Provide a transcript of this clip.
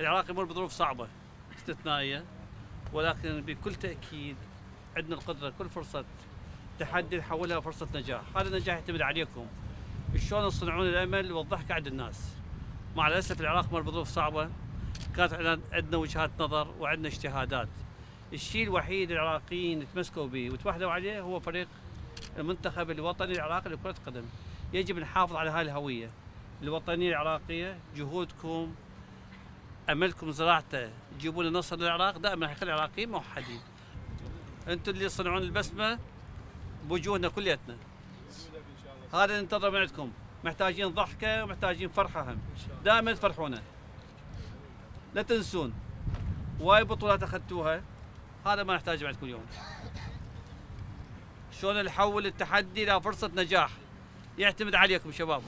العراق يمر بظروف صعبة استثنائية ولكن بكل تأكيد عندنا القدرة كل فرصة تحدي نحولها فرصة نجاح. هذا النجاح يعتمد عليكم. شلون تصنعون الأمل والضحك عند الناس؟ مع الأسف العراق مر بظروف صعبة. كانت عندنا وجهات نظر وعندنا اجتهادات. الشيء الوحيد العراقيين تمسكوا به وتوحدوا عليه هو فريق المنتخب الوطني العراقي لكرة القدم. يجب نحافظ على هذه الهوية الوطنية العراقية. جهودكم أملكم زراعته تجيبون لنا نصر للعراق دائما حيخلي العراقيين موحدين. أنتم اللي تصنعون البسمة بوجوهنا كليتنا هذا ننتظر من عندكم. محتاجين ضحكة ومحتاجين فرحة هم دائما تفرحونا. لا تنسون وايد بطولات أخذتوها. هذا ما نحتاج بعد كل يوم. شلون نحول التحدي إلى فرصة نجاح. يعتمد عليكم شباب.